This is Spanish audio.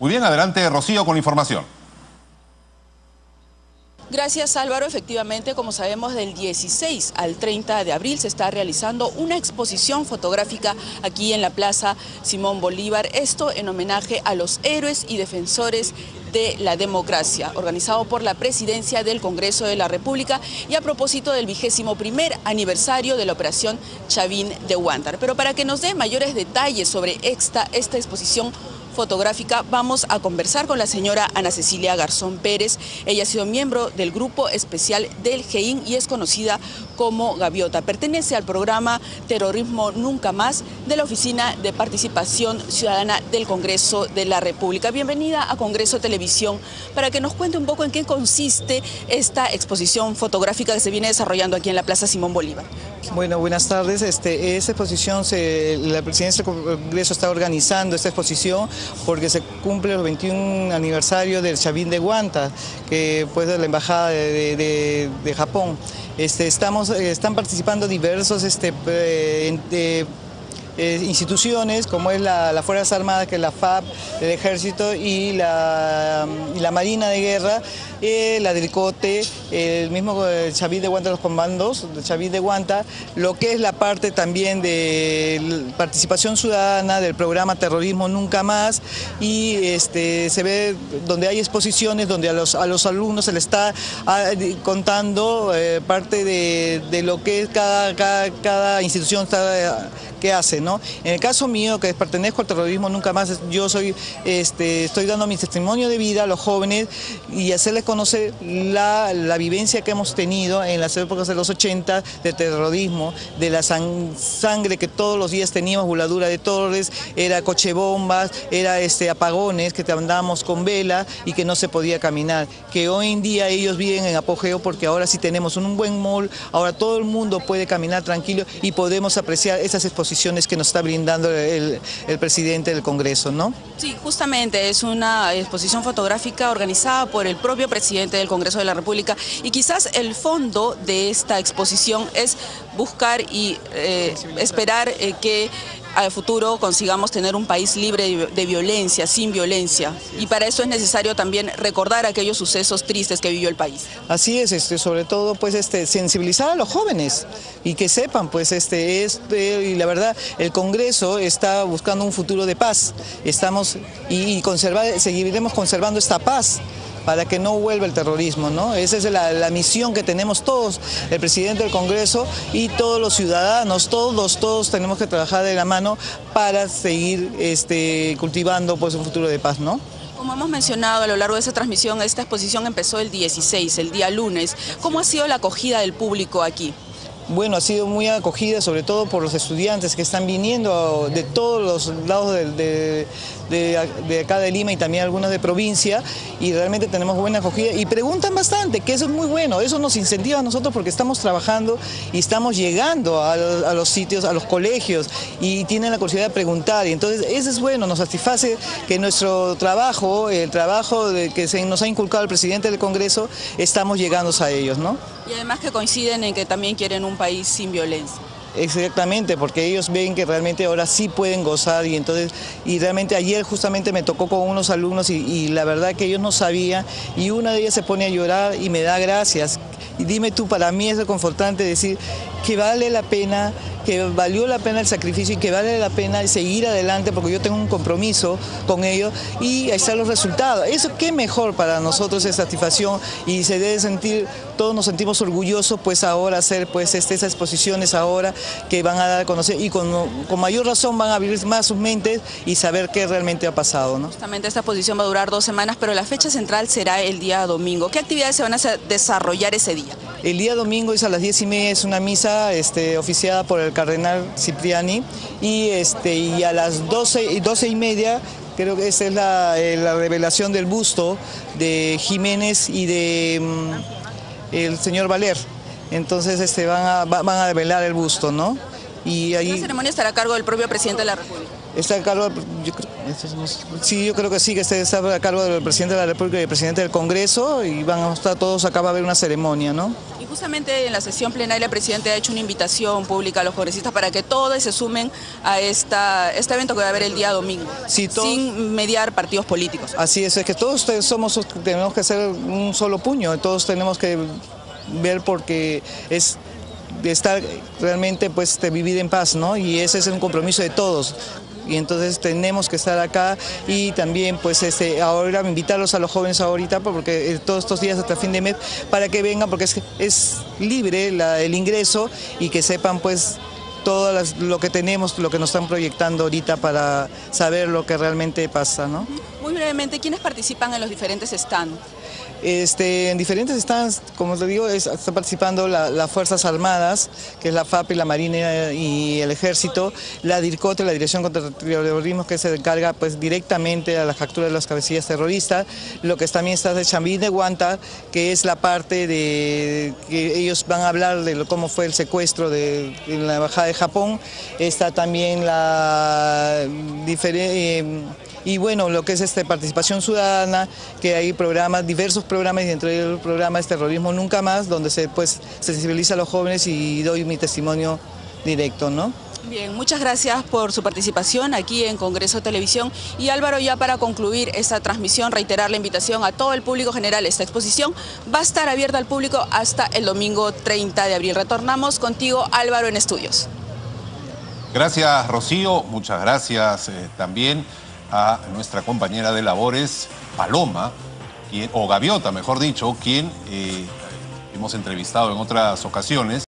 Muy bien, adelante Rocío con información. Gracias Álvaro, efectivamente como sabemos del 16 al 30 de abril se está realizando una exposición fotográfica aquí en la Plaza Simón Bolívar, esto en homenaje a los héroes y defensores de la democracia, organizado por la Presidencia del Congreso de la República y a propósito del vigésimo primer aniversario de la operación Chavín de Huántar. Pero para que nos dé mayores detalles sobre esta, esta exposición fotográfica vamos a conversar con la señora Ana Cecilia Garzón Pérez. Ella ha sido miembro del grupo especial del GEIN y es conocida como Gaviota. Pertenece al programa Terrorismo Nunca Más de la Oficina de Participación Ciudadana del Congreso de la República. Bienvenida a Congreso Televisión para que nos cuente un poco en qué consiste esta exposición fotográfica que se viene desarrollando aquí en la Plaza Simón Bolívar. Bueno, buenas tardes. Este, esta exposición, la Presidencia del Congreso está organizando esta exposición porque se cumple el 21 aniversario del Chavín de Guanta, que fue de la Embajada de, Japón. Este, estamos, eh, están participando diversos este, eh, eh, instituciones como es la, las Fuerzas Armadas, que es la FAB, el Ejército y la, Marina de Guerra, eh, la del COTE, el mismo Chaví de Guanta, los comandos, Chaví de Guanta, lo que es la parte también de participación ciudadana del programa Terrorismo Nunca Más y este, se ve donde hay exposiciones donde a los, a los alumnos se les está ah, contando eh, parte de, lo que cada, cada, cada institución está qué hace, ¿no? En el caso mío, que pertenezco al terrorismo, nunca más, yo soy, este, estoy dando mi testimonio de vida a los jóvenes y hacerles conocer la, vivencia que hemos tenido en las épocas de los 80 de terrorismo, de la sangre que todos los días teníamos, voladura de torres, era coche bombas, era este, apagones, que andábamos con vela y que no se podía caminar. Que hoy en día ellos viven en apogeo porque ahora sí tenemos un buen mall, ahora todo el mundo puede caminar tranquilo y podemos apreciar esas exposiciones que nos está brindando el, presidente del Congreso, ¿no? Sí, justamente es una exposición fotográfica organizada por el propio presidente del Congreso de la República y quizás el fondo de esta exposición es buscar y eh, esperar eh, que al futuro consigamos tener un país libre de violencia, sin violencia. Y para eso es necesario también recordar aquellos sucesos tristes que vivió el país. Así es, este, sobre todo pues este, sensibilizar a los jóvenes y que sepan pues este, este, y la verdad el Congreso está buscando un futuro de paz. Estamos y conservar, seguiremos conservando esta paz para que no vuelva el terrorismo, ¿no? Esa es la, misión que tenemos todos, el presidente del Congreso y todos los ciudadanos, todos, todos tenemos que trabajar de la mano para seguir este, cultivando pues, un futuro de paz, ¿no? Como hemos mencionado a lo largo de esta transmisión, esta exposición empezó el 16, el día lunes. ¿Cómo ha sido la acogida del público aquí? bueno, ha sido muy acogida, sobre todo por los estudiantes que están viniendo de todos los lados de, acá de Lima y también algunos de provincia, y realmente tenemos buena acogida y preguntan bastante, que eso es muy bueno, eso nos incentiva a nosotros porque estamos trabajando y estamos llegando a, los sitios, a los colegios, y tienen la curiosidad de preguntar, y entonces eso es bueno, nos satisface que nuestro trabajo, el trabajo que se nos ha inculcado el presidente del Congreso, estamos llegando a ellos, ¿no? Y además que coinciden en que también quieren un país sin violencia. Exactamente, porque ellos ven que realmente ahora sí pueden gozar y entonces, y realmente ayer justamente me tocó con unos alumnos y, y la verdad que ellos no sabían y una de ellas se pone a llorar y me da gracias. Y dime tú, para mí es reconfortante decir que vale la pena que valió la pena el sacrificio y que vale la pena seguir adelante porque yo tengo un compromiso con ellos y ahí están los resultados. Eso qué mejor para nosotros es satisfacción y se debe sentir, todos nos sentimos orgullosos pues ahora hacer pues esas exposiciones ahora que van a dar a conocer y con, mayor razón van a abrir más sus mentes y saber qué realmente ha pasado. ¿no? Justamente esta exposición va a durar dos semanas, pero la fecha central será el día domingo. ¿Qué actividades se van a desarrollar ese día? El día domingo es a las 10 y media, es una misa este, oficiada por el cardenal Cipriani y, este, y a las 12, 12 y media creo que esa es eh, la, revelación del busto de Jiménez y de mm, el señor Valer. Entonces este, van, a, van a revelar el busto, ¿no? Y ahí... ¿La ceremonia estará a cargo del propio presidente de la República? Está a cargo, sí, yo creo que sí, que está a cargo del presidente de la República y del presidente del Congreso y van a estar todos acá, va a haber una ceremonia, ¿no? justamente en la sesión plenaria el presidente ha hecho una invitación pública a los congresistas para que todos se sumen a esta, este evento que va a haber el día domingo, sin mediar partidos políticos. Así es, es que todos somos, tenemos que ser un solo puño, todos tenemos que ver porque es de estar realmente pues de vivir en paz, ¿no? Y ese es un compromiso de todos y entonces tenemos que estar acá y también pues este, ahora invitarlos a los jóvenes ahorita porque eh, todos estos días hasta fin de mes para que vengan porque es, es libre el ingreso y que sepan pues todo lo que tenemos, lo que nos están proyectando ahorita para saber lo que realmente pasa. ¿no? Muy brevemente, ¿quiénes participan en los diferentes stands? Este, en diferentes stands, como te digo, están participando las Fuerzas Armadas, que es la FAP y la Marina y el Ejército, la DIRCOTE, la Dirección contra el Terrorismo, que se encarga pues, directamente a la captura de las cabecillas terroristas, lo que también está de Chambín de Guanta, que es la parte de que ellos van a hablar de cómo fue el secuestro de, la Embajada de Japón, está también la eh, y bueno, lo que es este, participación ciudadana, que hay programas, diversos programas y dentro del programa es Terrorismo Nunca Más, donde se pues, sensibiliza a los jóvenes y doy mi testimonio directo, ¿no? Bien, muchas gracias por su participación aquí en Congreso Televisión. Y Álvaro, ya para concluir esta transmisión, reiterar la invitación a todo el público general. Esta exposición va a estar abierta al público hasta el domingo 30 de abril. Retornamos contigo, Álvaro, en estudios. Gracias, Rocío. Muchas gracias eh, también a nuestra compañera de labores, Paloma, o Gaviota, mejor dicho, quien eh, hemos entrevistado en otras ocasiones.